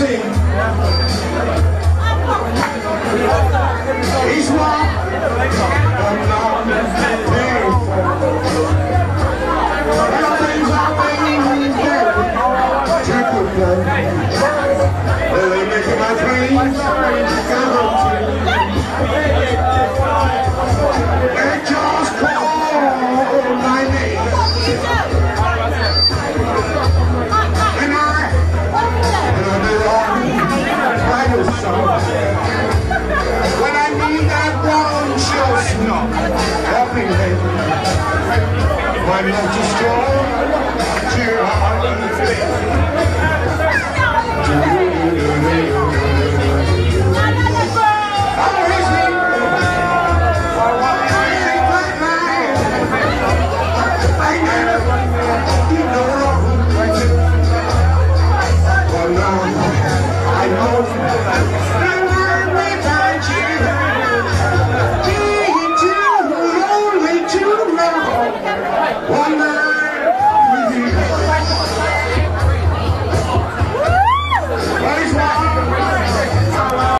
He's one. Helping hand, my love to strong, dear right.